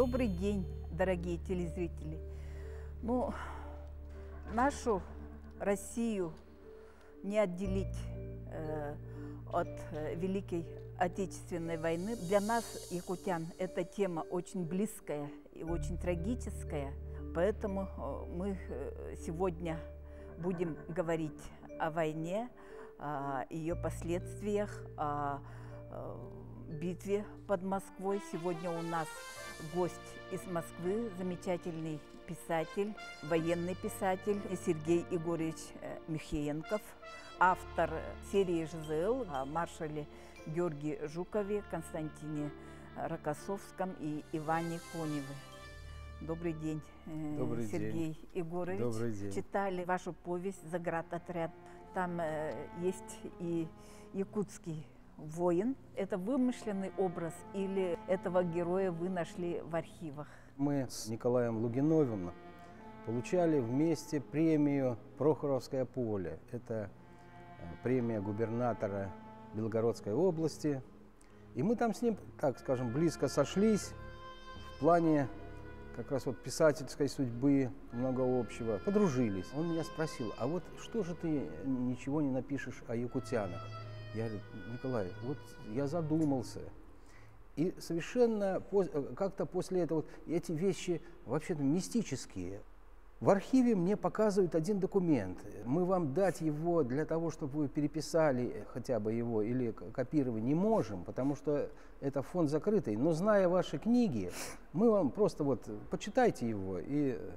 Добрый день, дорогие телезрители. Ну, нашу Россию не отделить э, от э, Великой Отечественной войны. Для нас, якутян, эта тема очень близкая и очень трагическая. Поэтому э, мы э, сегодня будем говорить о войне, о ее последствиях, о битве под Москвой. Сегодня у нас гость из Москвы, замечательный писатель, военный писатель Сергей Егорович э, Михеенков, автор серии «ЖЗЛ» о маршале Георгии Жукове, Константине Рокоссовском и Иване Коневе. Добрый день, э, Добрый Сергей день. Егорович. Добрый день. Читали вашу повесть «Заградотряд». Там э, есть и якутский воин. Это вымышленный образ или этого героя вы нашли в архивах? Мы с Николаем Лугиновым получали вместе премию «Прохоровское поле». Это э, премия губернатора Белгородской области. И мы там с ним, так скажем, близко сошлись в плане как раз вот писательской судьбы, много общего, подружились. Он меня спросил, а вот что же ты ничего не напишешь о якутянах? Я говорю, Николай, вот я задумался. И совершенно как-то после этого, вот эти вещи вообще-то мистические. В архиве мне показывают один документ. Мы вам дать его для того, чтобы вы переписали хотя бы его или копировали, не можем, потому что это фонд закрытый. Но зная ваши книги, мы вам просто вот почитайте его и э,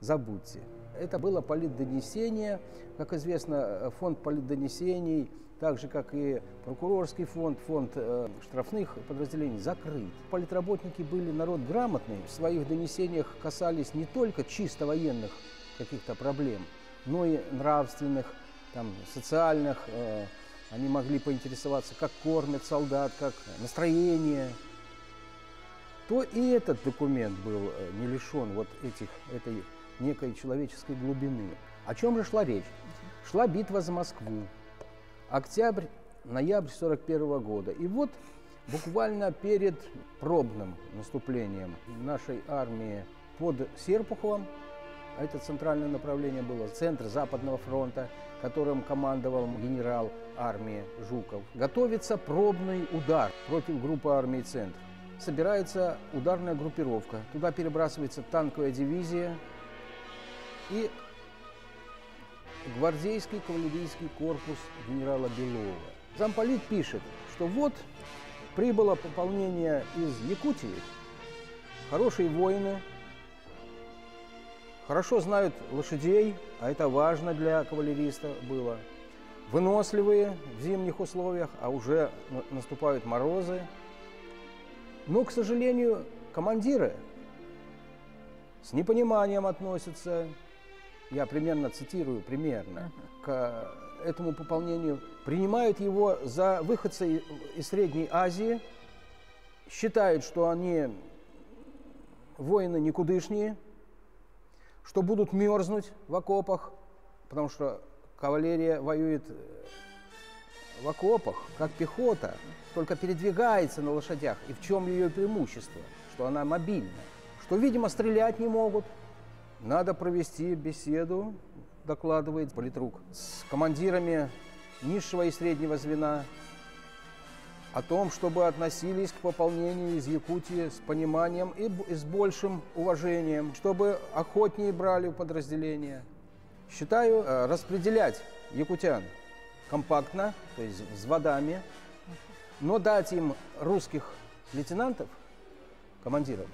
забудьте. Это было политдонесение. Как известно, фонд политдонесений, так же как и прокурорский фонд, фонд э, штрафных подразделений, закрыт. Политработники были народ грамотный, в своих донесениях касались не только чисто военных каких-то проблем, но и нравственных, там, социальных. Э, они могли поинтересоваться, как кормят солдат, как настроение, то и этот документ был э, не лишен вот этих, этой некой человеческой глубины. О чем же шла речь? Шла битва за Москву. Октябрь, ноябрь 41 года. И вот буквально перед пробным наступлением нашей армии под Серпуховым, а это центральное направление было, центр Западного фронта, которым командовал генерал армии Жуков, готовится пробный удар против группы армии «Центр». Собирается ударная группировка. Туда перебрасывается танковая дивизия, и гвардейский кавалерийский корпус генерала Белова. Замполит пишет, что вот прибыло пополнение из Якутии, хорошие воины, хорошо знают лошадей, а это важно для кавалериста было, выносливые в зимних условиях, а уже наступают морозы. Но, к сожалению, командиры с непониманием относятся я примерно цитирую, примерно, uh-huh. к этому пополнению, принимают его за выходца из Средней Азии, считают, что они воины никудышние, что будут мерзнуть в окопах, потому что кавалерия воюет э, в окопах, как пехота, только передвигается на лошадях. И в чем ее преимущество? Что она мобильна. Что, видимо, стрелять не могут – надо провести беседу, докладывает политрук, с командирами низшего и среднего звена о том, чтобы относились к пополнению из Якутии с пониманием и с большим уважением, чтобы охотнее брали подразделения. Считаю, э, распределять якутян компактно, то есть взводами, но дать им русских лейтенантов, командиров,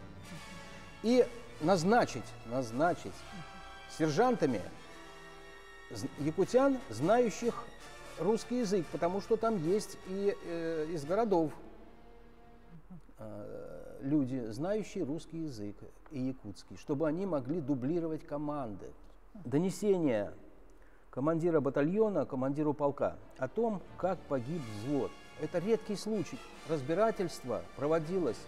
и назначить, назначить сержантами якутян, знающих русский язык, потому что там есть и э, из городов э, люди, знающие русский язык и якутский, чтобы они могли дублировать команды. Донесение командира батальона, командиру полка о том, как погиб взвод. Это редкий случай. Разбирательство проводилось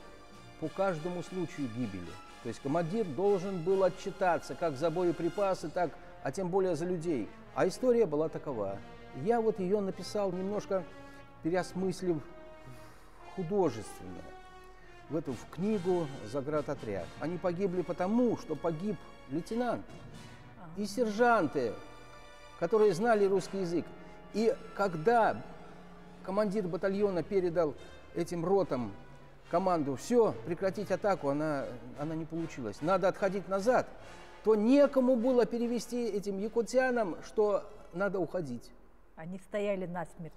по каждому случаю гибели. То есть командир должен был отчитаться как за боеприпасы, так, а тем более за людей. А история была такова. Я вот ее написал немножко переосмыслив художественно. в эту в книгу заградотряд. Они погибли потому, что погиб лейтенант и сержанты, которые знали русский язык. И когда командир батальона передал этим ротам команду «все, прекратить атаку», она, она не получилась. Надо отходить назад, то некому было перевести этим якутянам, что надо уходить. Они стояли насмерть.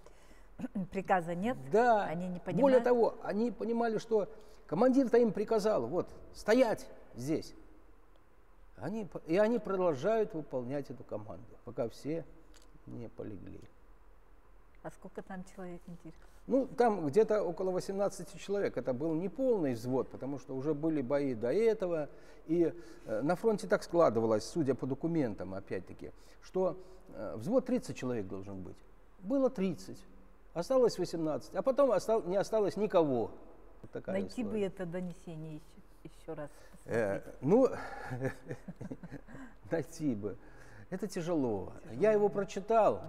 Приказа нет, Да. они не понимают. Более того, они понимали, что командир-то им приказал, вот, стоять здесь. Они, и они продолжают выполнять эту команду, пока все не полегли. А сколько там человек, интересно? Ну, там где-то около 18 человек. Это был не полный взвод, потому что уже были бои до этого. И э, на фронте так складывалось, судя по документам, опять-таки, что э, взвод 30 человек должен быть. Было 30, осталось 18, а потом остал- не осталось никого. Вот такая Найти бы история. это донесение еще, еще раз. Э, ну, найти бы. Это тяжело. Я его прочитал.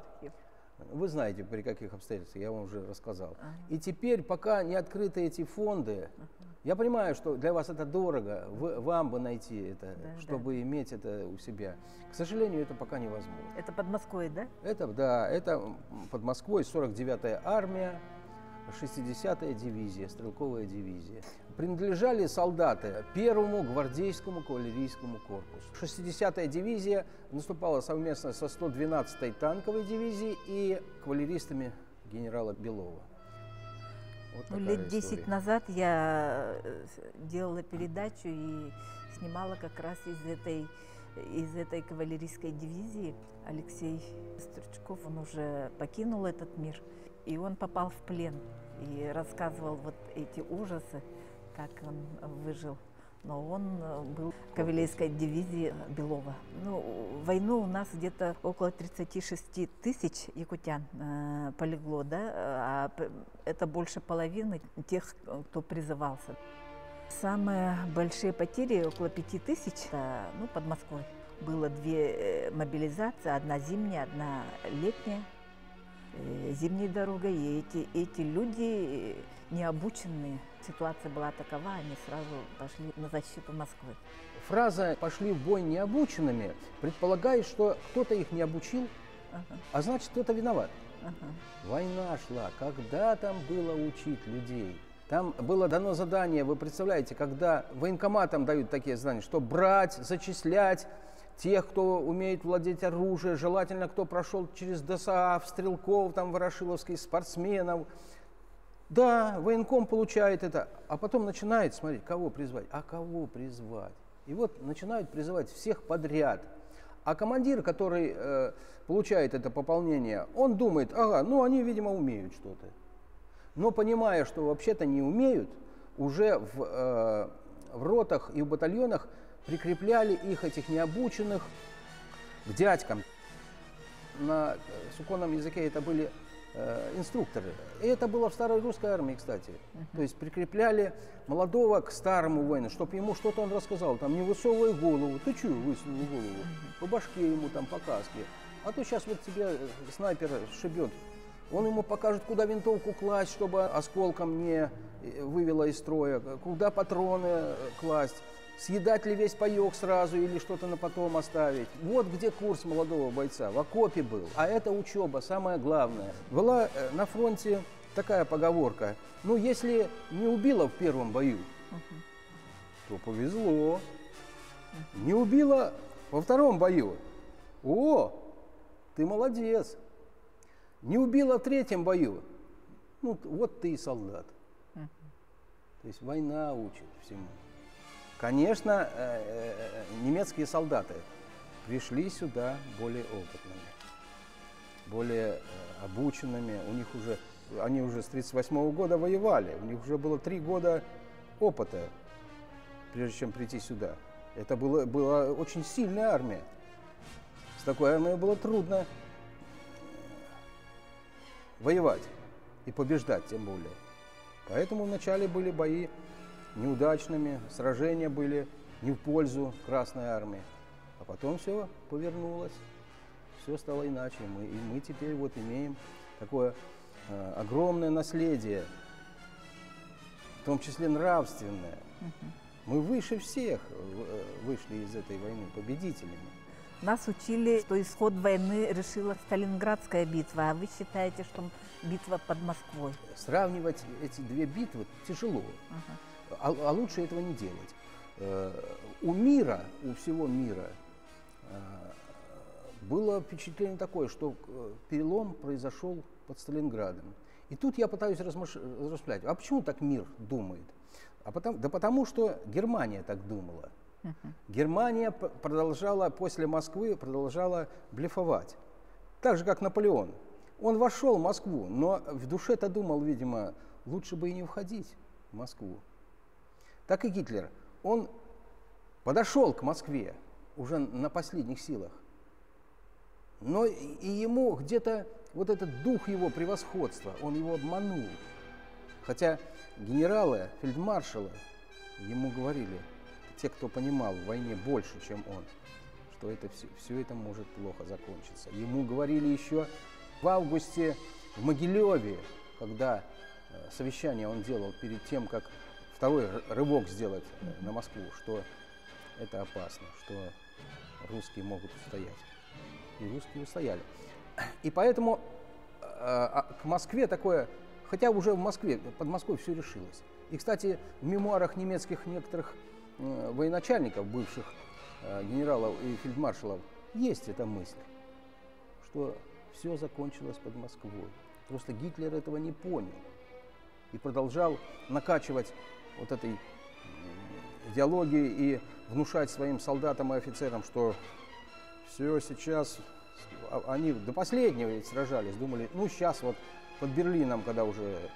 Вы знаете, при каких обстоятельствах, я вам уже рассказал. И теперь, пока не открыты эти фонды, я понимаю, что для вас это дорого, вы- вам бы найти это, Да, чтобы иметь это у себя. К сожалению, это пока невозможно. Это под Москвой, да? Это, да, это под Москвой 49-я армия, 60-я дивизия, стрелковая дивизия. Принадлежали солдаты первому гвардейскому кавалерийскому корпусу. 60-я дивизия наступала совместно со 112-й танковой дивизией и кавалеристами генерала Белова. Вот Ну, лет 10 история. назад я э, делала передачу и снимала как раз из этой, из этой кавалерийской дивизии. Алексей Стручков, он уже покинул этот мир, и он попал в плен и рассказывал вот эти ужасы, как он выжил. Но он э, был в кавалерийской дивизии Белова. Ну, войну у нас где-то около 36 тысяч якутян э, полегло, да, а это больше половины тех, кто призывался. Самые большие потери, около пяти тысяч, это, ну, под Москвой. Было две э, мобилизации, одна зимняя, одна летняя. Э, Зимней дорогой, и эти, эти люди э, необученные. Ситуация была такова, они сразу пошли на защиту Москвы. Фраза «пошли в бой необученными» предполагает, что кто-то их не обучил, Ага, а значит, кто-то виноват. ага. Война шла. Когда там было учить людей? Там было дано задание, вы представляете, когда военкоматам дают такие задания, что брать, зачислять тех, кто умеет владеть оружием, желательно, кто прошел через ДСАФ, стрелков, там, ворошиловских, спортсменов. Да, военком получает это, а потом начинает смотреть, кого призвать, а кого призвать. И вот начинают призывать всех подряд. А командир, который э, получает это пополнение, он думает, ага, ну они, видимо, умеют что-то. Но понимая, что вообще-то не умеют, уже в, э, в ротах и в батальонах прикрепляли их, этих необученных, к дядькам. На э, суконном языке это были э, инструкторы. И это было в старой русской армии, кстати. То есть прикрепляли молодого к старому воину, чтобы ему что-то он рассказал. Там не высовывай голову. Ты чего высунул голову? По башке ему там, по каске. А то сейчас вот тебе э, снайпер шибет. Он ему покажет, куда винтовку класть, чтобы осколком не вывела из строя, куда патроны класть, съедать ли весь паек сразу или что-то на потом оставить. Вот где курс молодого бойца, в окопе был. А это учеба, самое главное. Была э, на фронте такая поговорка, ну если не убила в первом бою, то повезло. Не убила во втором бою, о, ты молодец. Не убила в третьем бою, ну вот ты и солдат. То есть война учит всему. Конечно, э, э, немецкие солдаты пришли сюда более опытными, более э, обученными. У них уже, они уже с 1938 года воевали, у них уже было три года опыта, прежде чем прийти сюда. Это было, была очень сильная армия. С такой армией было трудно воевать и побеждать тем более. Поэтому вначале были бои неудачными, сражения были не в пользу Красной Армии. А потом все повернулось, все стало иначе. Мы, и мы теперь вот имеем такое э, огромное наследие. В том числе нравственное. Мы выше всех э, вышли из этой войны победителями. Нас учили, что исход войны решила Сталинградская битва, а вы считаете, что битва под Москвой? Сравнивать эти две битвы тяжело, Ага. А, а лучше этого не делать. Э, У мира, у всего мира э, было впечатление такое, что э, перелом произошел под Сталинградом. И тут я пытаюсь размыш- размышлять, а почему так мир думает? А потом, да потому что Германия так думала. Германия п- продолжала после Москвы продолжала блефовать. Так же, как Наполеон. Он вошел в Москву, но в душе-то думал, видимо, лучше бы и не входить в Москву. Так и Гитлер. Он подошел к Москве уже на последних силах. Но и ему где-то вот этот дух его превосходства, он его обманул. Хотя генералы, фельдмаршалы ему говорили, те, кто понимал в войне больше, чем он, что это все, все это может плохо закончиться. Ему говорили еще в августе в Могилеве, когда э, совещание он делал перед тем, как второй рывок сделать э, на Москву, что это опасно, что русские могут устоять. И русские устояли. И поэтому э, а, к Москве такое, хотя уже в Москве, под Москвой все решилось. И, кстати, в мемуарах немецких некоторых э, военачальников, бывших э, генералов и фельдмаршалов, есть эта мысль, что все закончилось под Москвой. Просто Гитлер этого не понял и продолжал накачивать этой м, идеологией и внушать своим солдатам и офицерам, что все сейчас, а- они до последнего ведь сражались, думали, ну сейчас вот под Берлином, когда уже э,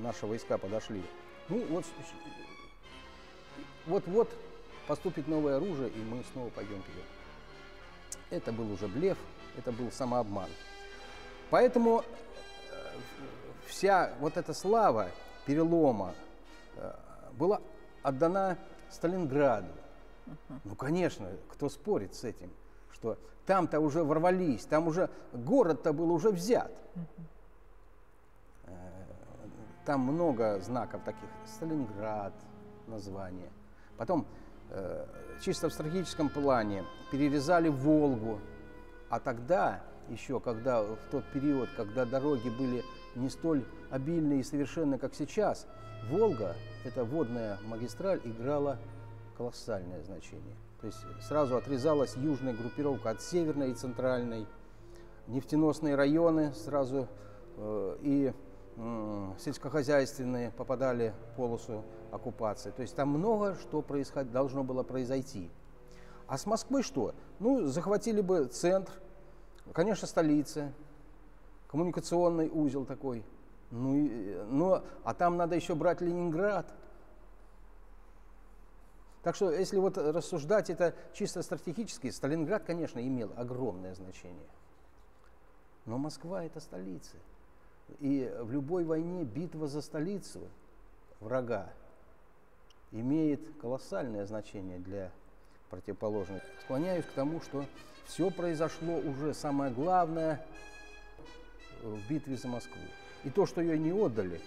наши войска подошли, ну вот вот-вот поступит новое оружие, и мы снова пойдем вперед. Это был уже блеф, это был самообман. Поэтому э, вся вот эта слава перелома э, была отдана Сталинграду. Ну, конечно, кто спорит с этим, что там-то уже ворвались, там уже город-то был уже взят. Э, Там много знаков таких. Сталинград, название. Потом э, чисто в стратегическом плане перерезали Волгу. А тогда, еще когда в тот период, когда дороги были не столь обильные и совершенны, как сейчас, Волга, эта водная магистраль, играла колоссальное значение. То есть сразу отрезалась южная группировка от северной и центральной, нефтеносные районы сразу э, и м, сельскохозяйственные попадали в полосу оккупации. То есть там много что происход... должно было произойти. А с Москвой что? Ну, захватили бы центр, конечно, столица, коммуникационный узел такой. Ну, и, но, а там надо еще брать Ленинград. Так что, если вот рассуждать это чисто стратегически, Сталинград, конечно, имел огромное значение. Но Москва – это столица. И в любой войне битва за столицу врага имеет колоссальное значение для противоположных. Склоняюсь к тому, что все произошло уже, самое главное, в битве за Москву. И то, что ее не отдали,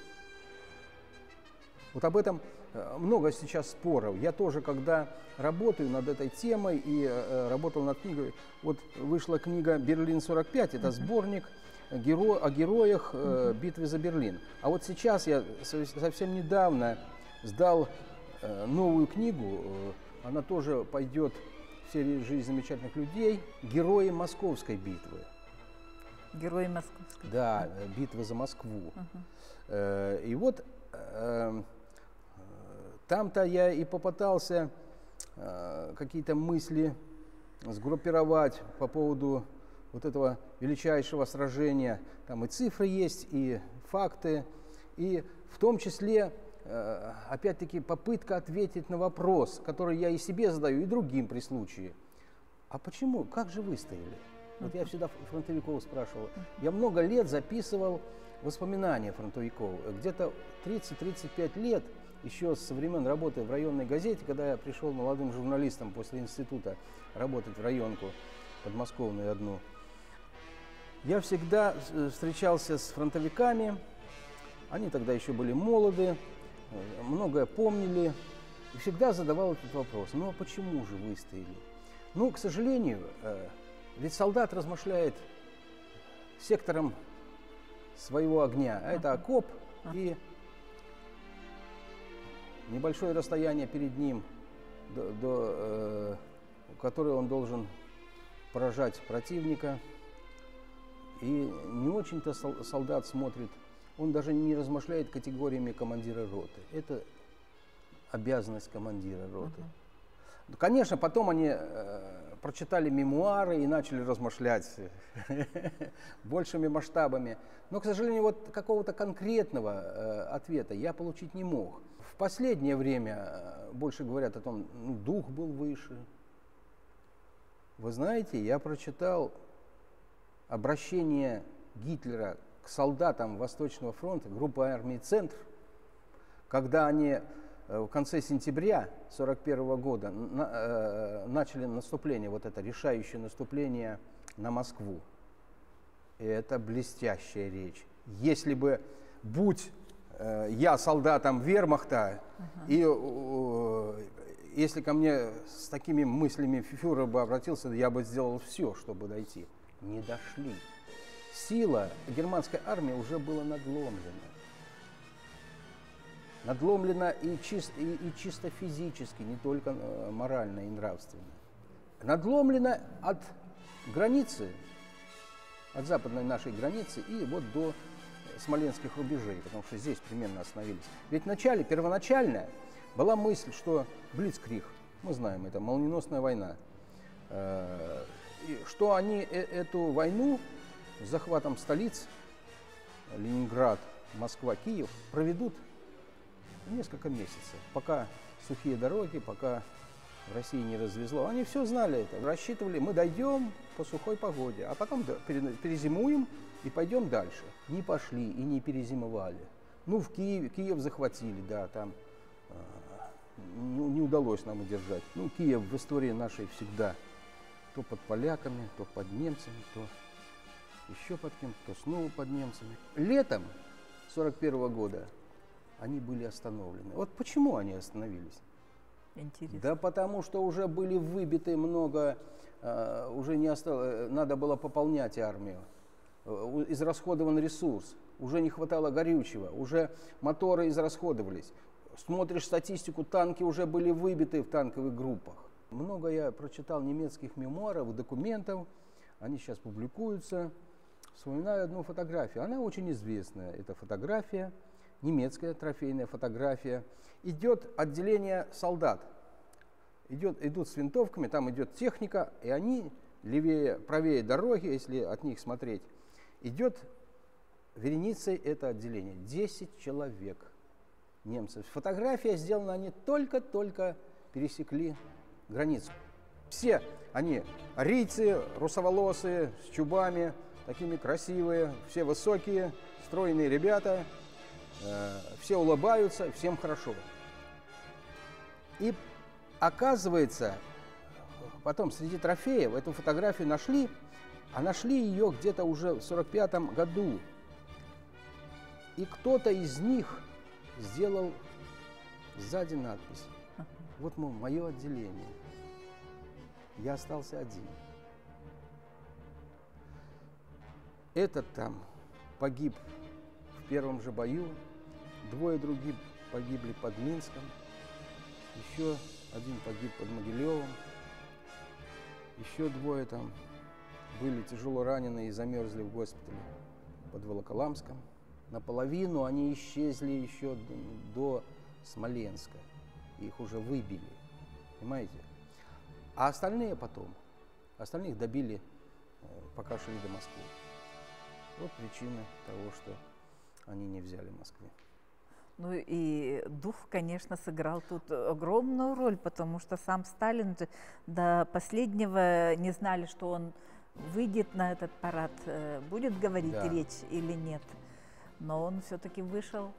вот об этом э, много сейчас споров. Я тоже, когда работаю над этой темой и э, работал над книгой, вот вышла книга «Берлин-45», это сборник геро- о героях э, битвы за Берлин. А вот сейчас я со- совсем недавно сдал э, новую книгу, э, она тоже пойдет в серии «Жизнь замечательных людей», «Герои Московской битвы». Герои Московской. Да, битва за Москву. Э, И вот э, там-то я и попытался э, какие-то мысли сгруппировать по поводу вот этого величайшего сражения. Там и цифры есть, и факты, и в том числе, опять-таки, попытка ответить на вопрос, который я и себе задаю, и другим при случае. А почему? Как же выстояли? Вот я всегда фронтовиков спрашивал. Я много лет записывал воспоминания фронтовиков. Где-то 30-35 лет, еще со времен работы в районной газете, когда я пришел молодым журналистом после института работать в районку подмосковную одну, я всегда э, встречался с фронтовиками, они тогда еще были молоды, э, многое помнили, и всегда задавал этот вопрос, ну а почему же выстояли? Ну, к сожалению, э, ведь солдат размышляет сектором своего огня, а это окоп и небольшое расстояние перед ним, до, до, э, которое он должен поражать противника. И не очень-то солдат смотрит, он даже не размышляет категориями командира роты. Это обязанность командира роты. Uh-huh. Конечно, потом они э, прочитали мемуары и начали размышлять большими масштабами. Но, к сожалению, вот какого-то конкретного э, ответа я получить не мог. В последнее время э, больше говорят о том, ну, дух был выше. Вы знаете, я прочитал обращение Гитлера к солдатам Восточного фронта, группы армии «Центр», когда они в конце сентября 1941 года на, э, начали наступление, вот это решающее наступление на Москву. И это блестящая речь. Если бы, будь э, я солдатом вермахта, uh-huh. и э, если ко мне с такими мыслями фюрер бы обратился, я бы сделал все, чтобы дойти не дошли. Сила германской армии уже была надломлена. Надломлена и чисто, и, и чисто физически, не только э, морально и нравственно. Надломлена от границы, от западной нашей границы и вот до смоленских рубежей, потому что здесь примерно остановились. Ведь в начале, первоначально, была мысль, что Блицкриг, мы знаем, это молниеносная война, э, что они э, эту войну с захватом столиц, Ленинград, Москва, Киев, проведут несколько месяцев, пока сухие дороги, пока в России не развезло. Они все знали это, рассчитывали, мы дойдем по сухой погоде, а потом перезимуем и пойдем дальше. Не пошли и не перезимовали. Ну, в Киеве, Киев захватили, да, там э, не, удалось нам удержать. Ну, Киев в истории нашей всегда то под поляками, то под немцами, то еще под кем то снова под немцами. Летом 41 года они были остановлены. Вот почему они остановились? Интересно. Да потому что уже были выбиты много, э, уже не осталось, э, надо было пополнять армию, э, израсходован ресурс, уже не хватало горючего, уже моторы израсходовались. Смотришь статистику, танки уже были выбиты в танковых группах. Много я прочитал немецких мемуаров, документов, они сейчас публикуются. Вспоминаю одну фотографию, она очень известная. Это фотография, немецкая трофейная фотография. Идет отделение солдат, идет, идут с винтовками, там идет техника, и они левее, правее дороги, если от них смотреть, идет вереницей это отделение. 10 человек немцев. Фотография сделана, они только-только пересекли границу. Все они арийцы, русоволосые, с чубами, такими красивые, все высокие, стройные ребята, все улыбаются, всем хорошо. И оказывается, потом среди трофеев эту фотографию нашли, а нашли ее где-то уже в 45 году. И кто-то из них сделал сзади надпись вот мое отделение. Я остался один. Этот там погиб в первом же бою, двое других погибли под Минском, еще один погиб под Могилевым, еще двое там были тяжело ранены и замерзли в госпитале под Волоколамском. Наполовину они исчезли еще до Смоленска их уже выбили, понимаете? А остальные потом, остальных добили, э, пока шли до Москвы. Вот причина того, что они не взяли Москву. Ну и дух, конечно, сыграл тут огромную роль, потому что сам Сталин до последнего не знали, что он выйдет на этот парад, э, будет говорить да. речь или нет. Но он все-таки вышел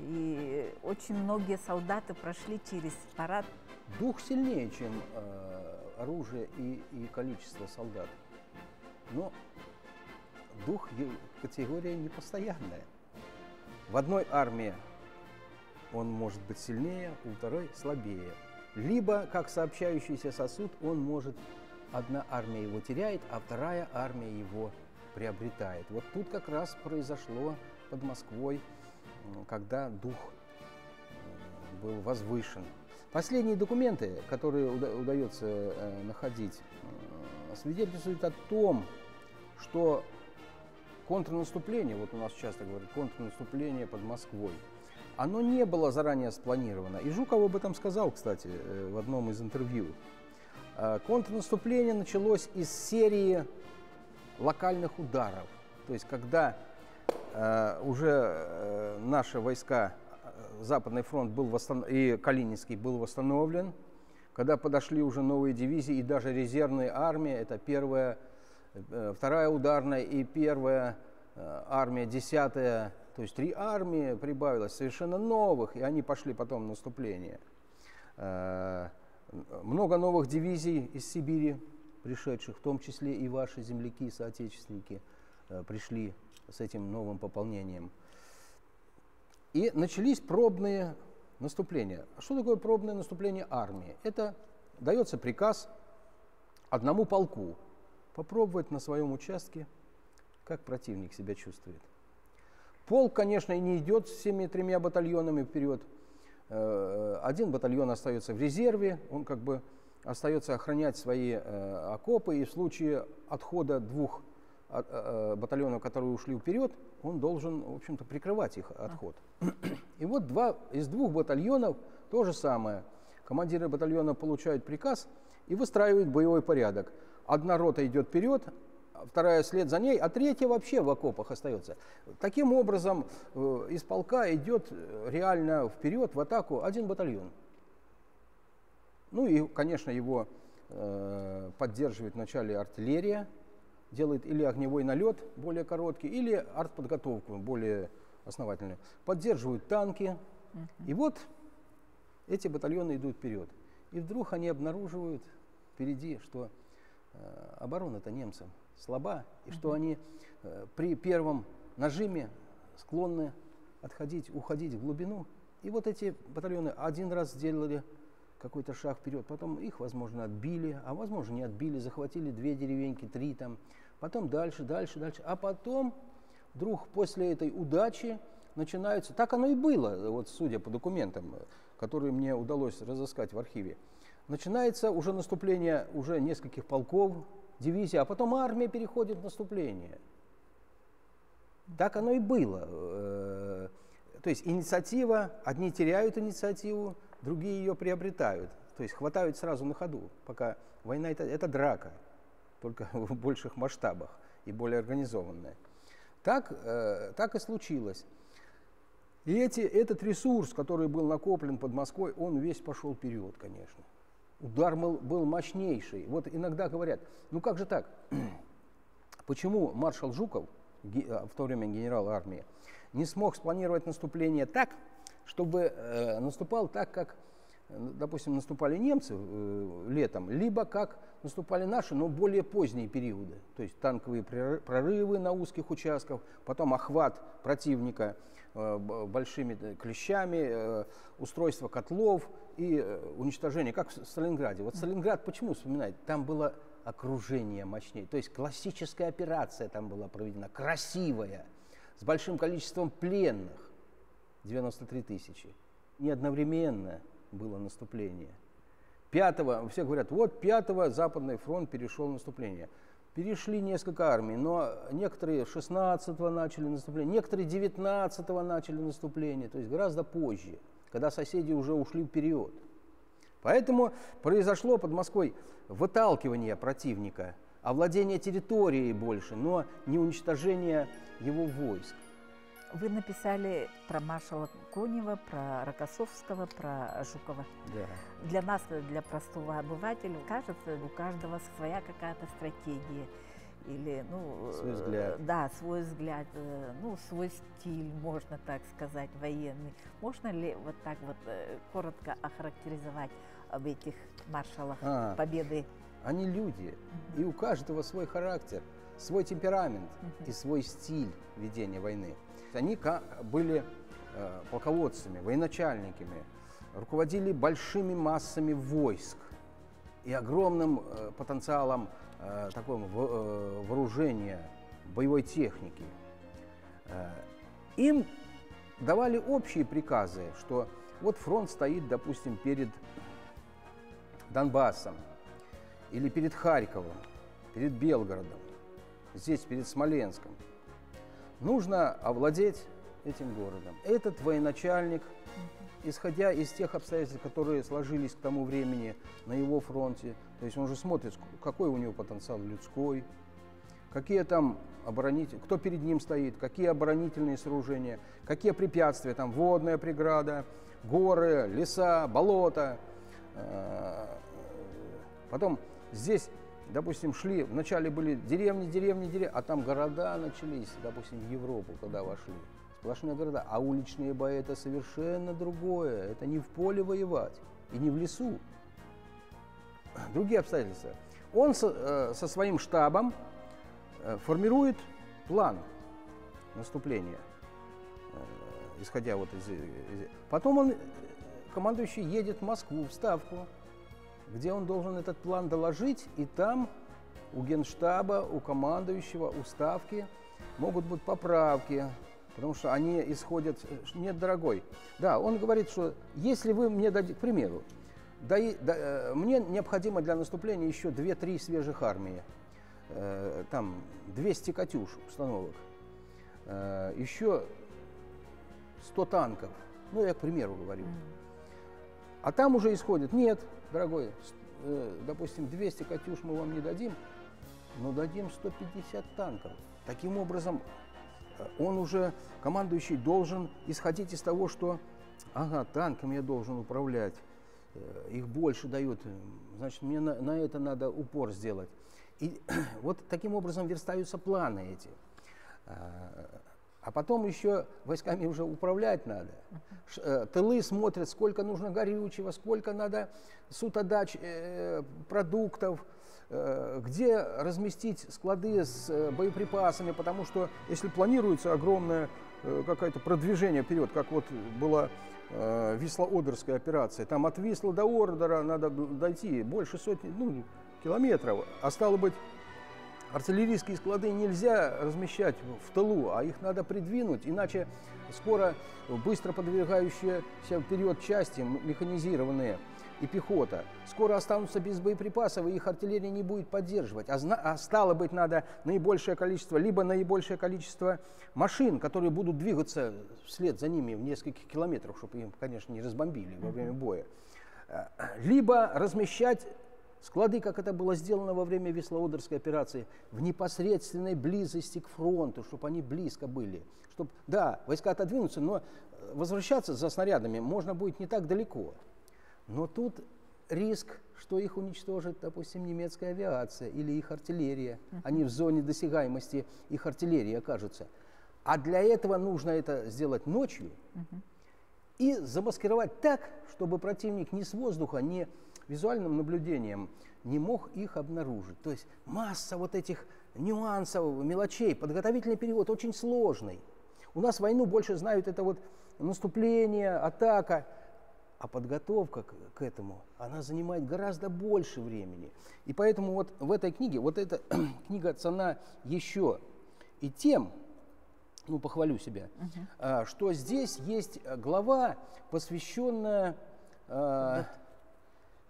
и очень многие солдаты прошли через парад. Дух сильнее, чем э, оружие и, и количество солдат. Но дух категория непостоянная. В одной армии он может быть сильнее, у второй слабее. Либо, как сообщающийся сосуд, он может, одна армия его теряет, а вторая армия его приобретает. Вот тут как раз произошло под Москвой, когда дух был возвышен. Последние документы, которые удается э, находить, свидетельствуют о том, что контрнаступление, вот у нас часто говорят, контрнаступление под Москвой, оно не было заранее спланировано. И Жуков об этом сказал, кстати, в одном из интервью. Контрнаступление началось из серии локальных ударов. То есть, когда э, уже э, наши войска, э, Западный фронт был восстан... и Калининский был восстановлен, когда подошли уже новые дивизии и даже резервные армии, это первая, э, вторая ударная и первая э, армия, десятая, то есть три армии прибавилось, совершенно новых, и они пошли потом в наступление. Э, много новых дивизий из Сибири пришедших, в том числе и ваши земляки, соотечественники, э, пришли с этим новым пополнением. И начались пробные наступления. Что такое пробное наступление армии? Это дается приказ одному полку попробовать на своем участке, как противник себя чувствует. Полк, конечно, и не идет с всеми тремя батальонами вперед. Э, один батальон остается в резерве, он как бы остается охранять свои э, окопы, и в случае отхода двух э, батальонов, которые ушли вперед, он должен, в общем-то, прикрывать их отход. И вот два, из двух батальонов то же самое. Командиры батальона получают приказ и выстраивают боевой порядок. Одна рота идет вперед, вторая след за ней, а третья вообще в окопах остается. Таким образом, э, из полка идет реально вперед в атаку один батальон. Ну и, конечно, его э, поддерживает вначале артиллерия, делает или огневой налет более короткий, или артподготовку более основательную. Поддерживают танки. И вот эти батальоны идут вперед. И вдруг они обнаруживают впереди, что э, оборона-то немцам слаба, и что они э, при первом нажиме склонны отходить, уходить в глубину. И вот эти батальоны один раз сделали какой-то шаг вперед. Потом их, возможно, отбили, а возможно, не отбили, захватили две деревеньки, три там. Потом дальше, дальше, дальше. А потом вдруг после этой удачи начинаются... Так оно и было, вот судя по документам, которые мне удалось разыскать в архиве. Начинается уже наступление уже нескольких полков, дивизий, а потом армия переходит в наступление. Так оно и было. Э, то есть инициатива, одни теряют инициативу, другие ее приобретают. То есть хватают сразу на ходу, пока война это, это драка, только в больших масштабах и более организованная. Так, э, так и случилось. И эти, этот ресурс, который был накоплен под Москвой, он весь пошел вперед, конечно. Удар был, мощнейший. Вот иногда говорят, ну как же так? Почему маршал Жуков, э, в то время генерал армии, не смог спланировать наступление так, чтобы э, наступал так, как, допустим, наступали немцы э, летом, либо как наступали наши, но более поздние периоды. То есть танковые прорывы на узких участках, потом охват противника э, большими клещами, э, устройство котлов и уничтожение, как в Сталинграде. Вот Сталинград почему вспоминает? Там было окружение мощнее. То есть классическая операция там была проведена, красивая, с большим количеством пленных. 93 тысячи. Не одновременно было наступление. Пятого, все говорят, вот пятого Западный фронт перешел в наступление. Перешли несколько армий, но некоторые 16-го начали наступление, некоторые 19-го начали наступление, то есть гораздо позже, когда соседи уже ушли вперед. Поэтому произошло под Москвой выталкивание противника, овладение территорией больше, но не уничтожение его войск. Вы написали про маршала Конева, про Рокоссовского, про Жукова. Да. Для нас, для простого обывателя, кажется, у каждого своя какая-то стратегия или ну свой взгляд. да свой взгляд э, ну свой стиль можно так сказать военный можно ли вот так вот э, коротко охарактеризовать об этих маршалах а, победы они люди и у каждого свой характер свой темперамент и свой стиль ведения войны они были э, полководцами, военачальниками, руководили большими массами войск и огромным э, потенциалом э, такого вооружения, боевой техники. Им давали общие приказы, что вот фронт стоит, допустим, перед Донбассом или перед Харьковом, перед Белгородом, здесь перед Смоленском. Нужно овладеть этим городом. Этот военачальник, исходя из тех обстоятельств, которые сложились к тому времени на его фронте, то есть он же смотрит, какой у него потенциал людской, какие там оборонитель, кто перед ним стоит, какие оборонительные сооружения, какие препятствия, там водная преграда, горы, леса, болота. Э, потом здесь, допустим, шли, вначале были деревни, деревни, деревни, а там города начались, допустим, в Европу, когда вошли. Сплошные города. А уличные бои это совершенно другое. Это не в поле воевать и не в лесу. Другие обстоятельства. Он со, э, со своим штабом Э, формирует план наступления, э, исходя вот из, из... Потом он, командующий, едет в Москву, в Ставку, где он должен этот план доложить, и там у генштаба, у командующего, у Ставки могут быть поправки, потому что они исходят... Нет, дорогой. Да, он говорит, что если вы мне дадите, к примеру, да, да, мне необходимо для наступления еще 2-3 свежих армии. Э, там 200 «Катюш» установок, э, еще 100 танков, ну, я к примеру говорю. А там уже исходит, нет, дорогой, э, допустим, 200 «Катюш» мы вам не дадим, но дадим 150 танков. Таким образом, он уже, командующий, должен исходить из того, что, ага, танком я должен управлять, их больше дают, значит, мне на, на это надо упор сделать. И вот таким образом верстаются планы эти. А, потом еще войсками уже управлять надо. Э, тылы смотрят, сколько нужно горючего, сколько надо сутодач э, продуктов, э, где разместить склады с боеприпасами, потому что если планируется огромное какое-то продвижение вперед, как вот была Висло-Одерская операция, там от Висла до Ордера надо дойти больше сотни, ну, километров. А стало быть, артиллерийские склады нельзя размещать в тылу, а их надо придвинуть, иначе скоро быстро подвигающиеся вперед части, механизированные и пехота, скоро останутся без боеприпасов, и их артиллерия не будет поддерживать. А, а стало быть, надо наибольшее количество, либо наибольшее количество машин, которые будут двигаться вслед за ними в нескольких километрах, чтобы им, конечно, не разбомбили во время боя, либо размещать Склады, как это было сделано во время Веслоодерской операции, в непосредственной близости к фронту, чтобы они близко были. Чтобы, да, войска отодвинутся, но э, возвращаться за снарядами можно будет не так далеко. Но тут риск, что их уничтожит, допустим, немецкая авиация или их артиллерия. Они в зоне досягаемости их артиллерии окажутся. А для этого нужно это сделать ночью и замаскировать так, чтобы противник ни с воздуха, ни визуальным наблюдением не мог их обнаружить. То есть масса вот этих нюансов, мелочей. Подготовительный перевод очень сложный. У нас войну больше знают это вот наступление, атака. А подготовка к, к этому, она занимает гораздо больше времени. И поэтому вот в этой книге, вот эта книга цена еще и тем, ну, похвалю себя, uh-huh. что здесь есть глава, посвященная Э,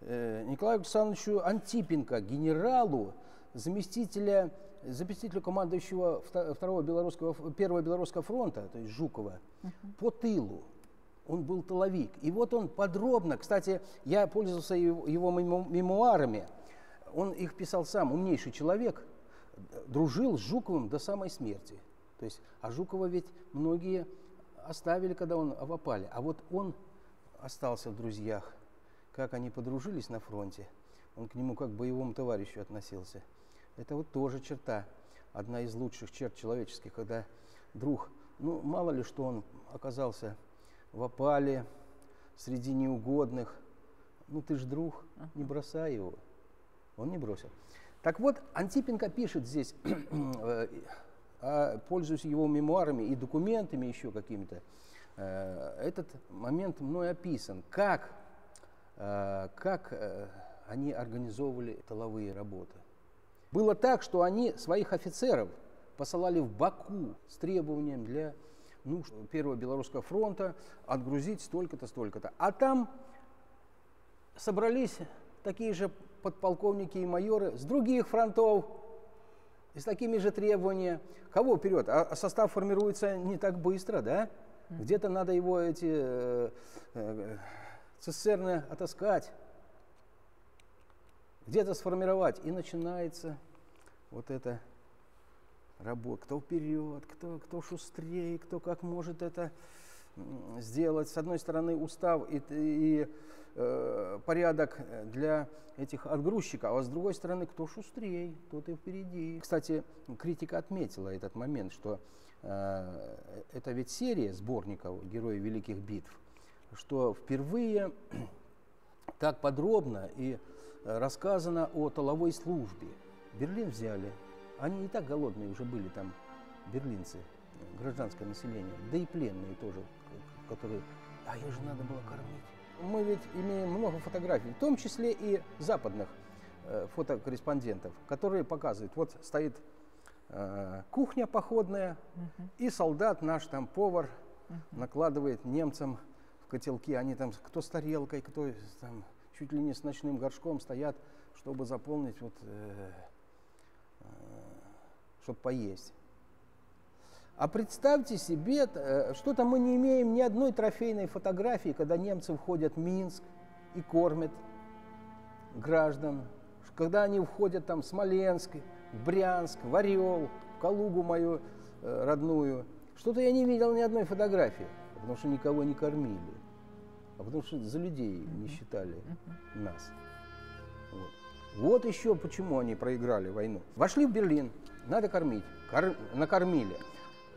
Николаю Александровичу Антипенко, генералу, заместителя, заместителю командующего второго белорусского, первого белорусского фронта, то есть Жукова, uh-huh. по тылу. Он был тыловик. И вот он подробно, кстати, я пользовался его, его мемуарами, он их писал сам, умнейший человек, дружил с Жуковым до самой смерти. То есть, а Жукова ведь многие оставили, когда он в опале, а вот он остался в друзьях как они подружились на фронте, он к нему как к боевому товарищу относился. Это вот тоже черта, одна из лучших черт человеческих, когда друг, ну мало ли что он оказался в опале, среди неугодных, ну ты ж друг, не бросай его. Он не бросил. Так вот, Антипенко пишет здесь, э, пользуясь его мемуарами и документами еще какими-то, Этот момент мной описан, как, как они организовывали тыловые работы. Было так, что они своих офицеров посылали в Баку с требованием для нужд Первого Белорусского фронта отгрузить столько-то, столько-то. А там собрались такие же подполковники и майоры с других фронтов и с такими же требованиями. Кого вперед? А, а состав формируется не так быстро, да? Где-то надо его эти э, э, цистерны отыскать, где-то сформировать. И начинается вот это работа. Кто вперед, кто, кто шустрее, кто как может это сделать. С одной стороны, устав и, и э, порядок для этих отгрузчиков, а с другой стороны, кто шустрее, тот и впереди. Кстати, критика отметила этот момент, что э, это ведь серия сборников «Герои Великих Битв», что впервые так подробно и рассказано о толовой службе. Берлин взяли, они и так голодные уже были там, берлинцы, гражданское население, да и пленные тоже, которые, а ее же надо было кормить. Мы ведь имеем много фотографий, в том числе и западных э, фотокорреспондентов, которые показывают, вот стоит э, кухня походная, угу. и солдат наш там повар угу. накладывает немцам котелки, они там кто с тарелкой, кто там чуть ли не с ночным горшком стоят, чтобы заполнить вот э, чтобы поесть. А представьте себе, э, что-то мы не имеем ни одной трофейной фотографии, когда немцы входят в Минск и кормят граждан, когда они входят там в Смоленск, в Брянск, в Орел, в Калугу мою э, родную. Что-то я не видел ни одной фотографии, потому что никого не кормили, а потому что за людей не считали нас. Вот. вот еще почему они проиграли войну. Вошли в Берлин, надо кормить. Кор... Накормили.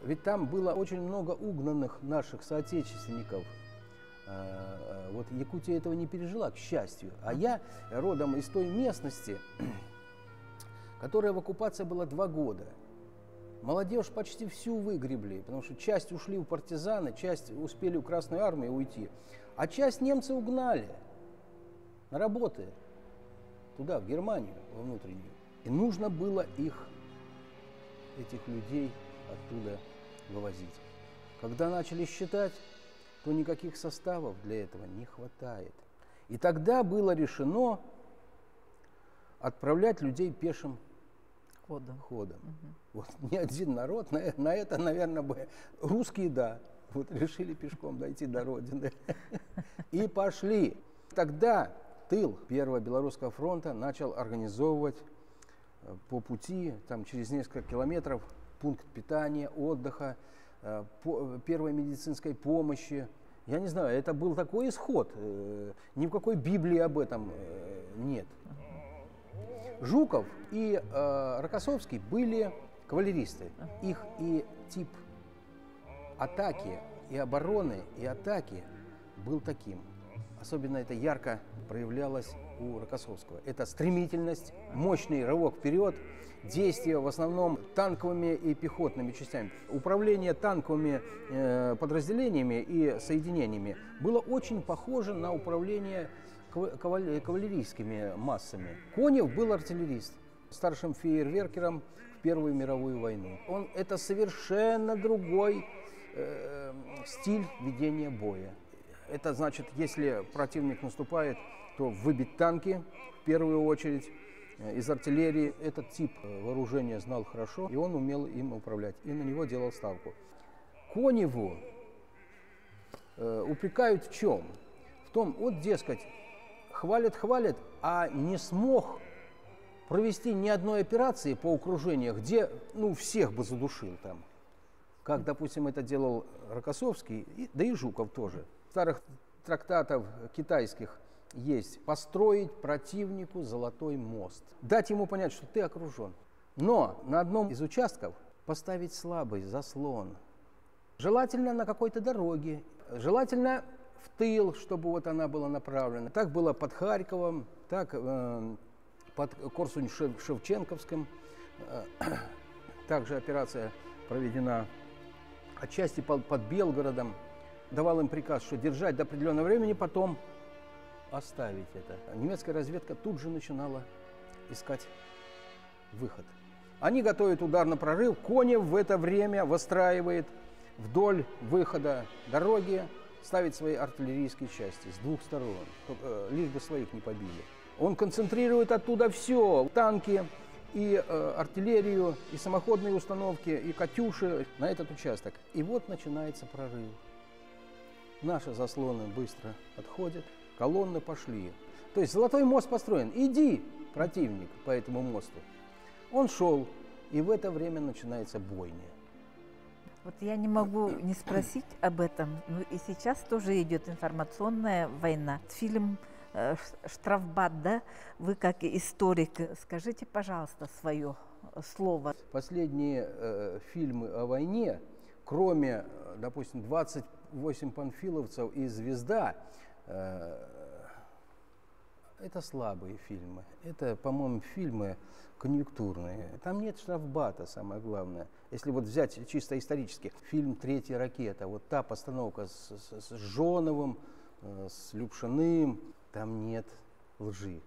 Ведь там было очень много угнанных наших соотечественников. А, а, вот Якутия этого не пережила, к счастью. А я родом из той местности, которая в оккупации была два года. Молодежь почти всю выгребли, потому что часть ушли в партизаны, часть успели в Красную армию уйти, а часть немцы угнали на работы туда, в Германию, во внутреннюю. И нужно было их этих людей оттуда вывозить. Когда начали считать, то никаких составов для этого не хватает. И тогда было решено отправлять людей пешим ходом. ходом. Угу. Вот ни один народ на, на это, наверное, бы русские, да, вот решили пешком дойти до родины. И пошли. Тогда тыл Первого Белорусского фронта начал организовывать по пути, там через несколько километров, пункт питания, отдыха, э, первой медицинской помощи. Я не знаю, это был такой исход. Э, ни в какой Библии об этом э, нет. Жуков и Рокоссовский были кавалеристы. Их и тип атаки, и обороны, и атаки был таким. Особенно это ярко проявлялось у Рокоссовского. Это стремительность, мощный рывок вперед, действия в основном танковыми и пехотными частями. Управление танковыми э, подразделениями и соединениями было очень похоже на управление кавалерийскими массами. Конев был артиллерист, старшим фейерверкером в Первую мировую войну. Он это совершенно другой э, стиль ведения боя. Это значит, если противник наступает, то выбить танки в первую очередь. Э, из артиллерии этот тип э, вооружения знал хорошо, и он умел им управлять, и на него делал ставку. Коневу э, упрекают в чем? В том, вот, дескать, хвалят, хвалят, а не смог провести ни одной операции по окружению, где, ну, всех бы задушил там. Как, допустим, это делал Рокоссовский, да и Жуков тоже. Старых трактатов китайских есть построить противнику золотой мост. Дать ему понять, что ты окружен. Но на одном из участков поставить слабый заслон. Желательно на какой-то дороге. Желательно в тыл, чтобы вот она была направлена. Так было под Харьковом, так э, под Корсунь-Шевченковским. Э, также операция проведена отчасти под, под Белгородом. Давал им приказ, что держать до определенного времени, потом оставить это. Немецкая разведка тут же начинала искать выход. Они готовят удар на прорыв, Конев в это время выстраивает вдоль выхода дороги, ставит свои артиллерийские части с двух сторон, э, лишь бы своих не побили. Он концентрирует оттуда все, танки, и э, артиллерию, и самоходные установки, и «Катюши» на этот участок. И вот начинается прорыв. Наши заслоны быстро отходят, колонны пошли. То есть Золотой мост построен. Иди, противник, по этому мосту. Он шел, и в это время начинается бойня. Вот я не могу не спросить об этом. Ну и сейчас тоже идет информационная война. Фильм э, «Штрафбат», да? Вы как историк, скажите, пожалуйста, свое слово. Последние э, фильмы о войне, кроме, допустим, 28 панфиловцев и «Звезда», э, это слабые фильмы. Это, по-моему, фильмы конъюнктурные. Там нет штрафбата, самое главное. Если вот взять чисто исторически, фильм «Третья ракета», вот та постановка с, с, с Жоновым, э, с Любшиным, там нет лжи.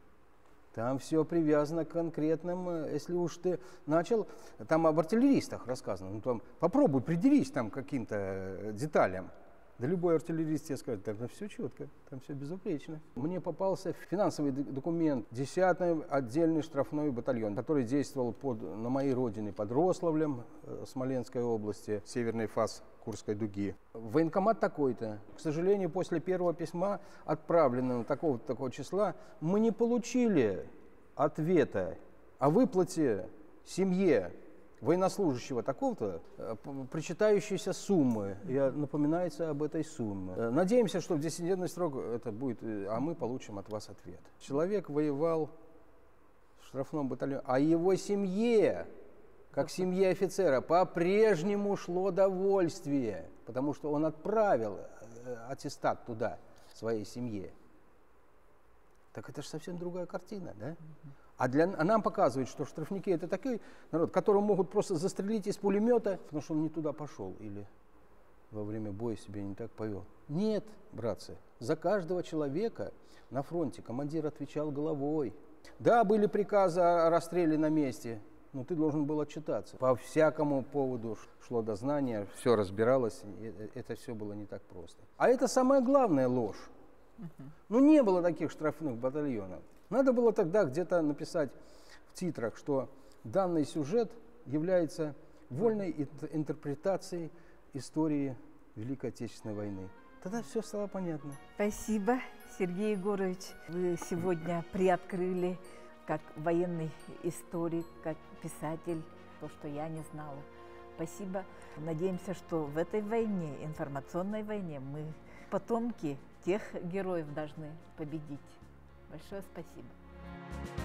Там все привязано к конкретным, э, если уж ты начал, там об артиллеристах рассказано, ну там попробуй придерись там к каким-то деталям. Да любой артиллерист тебе скажет, там все четко, там все безупречно. Мне попался финансовый документ, 10-й отдельный штрафной батальон, который действовал под, на моей родине под Рославлем, э, Смоленской области, северный фас Курской дуги. Военкомат такой-то. К сожалению, после первого письма, отправленного такого такого числа, мы не получили ответа о выплате семье военнослужащего такого-то э, причитающиеся суммы. Я напоминается об этой сумме. Э, надеемся, что в диссидентный срок это будет, э, а мы получим от вас ответ. Человек воевал в штрафном батальоне, а его семье, как семье офицера, по-прежнему шло довольствие, потому что он отправил аттестат туда, своей семье. Так это же совсем другая картина, да? А, для, а нам показывают, что штрафники это такой народ, которого могут просто застрелить из пулемета, потому что он не туда пошел или во время боя себя не так повел. Нет, братцы, за каждого человека на фронте командир отвечал головой. Да, были приказы о расстреле на месте, но ты должен был отчитаться. По всякому поводу шло дознание, все разбиралось, э, это все было не так просто. А это самая главная ложь. Ну, не было таких штрафных батальонов. Надо было тогда где-то написать в титрах, что данный сюжет является вольной интерпретацией истории Великой Отечественной войны. Тогда все стало понятно. Спасибо, Сергей Егорович. Вы сегодня приоткрыли как военный историк, как писатель, то, что я не знала. Спасибо. Надеемся, что в этой войне, информационной войне, мы, потомки тех героев, должны победить. Большое спасибо.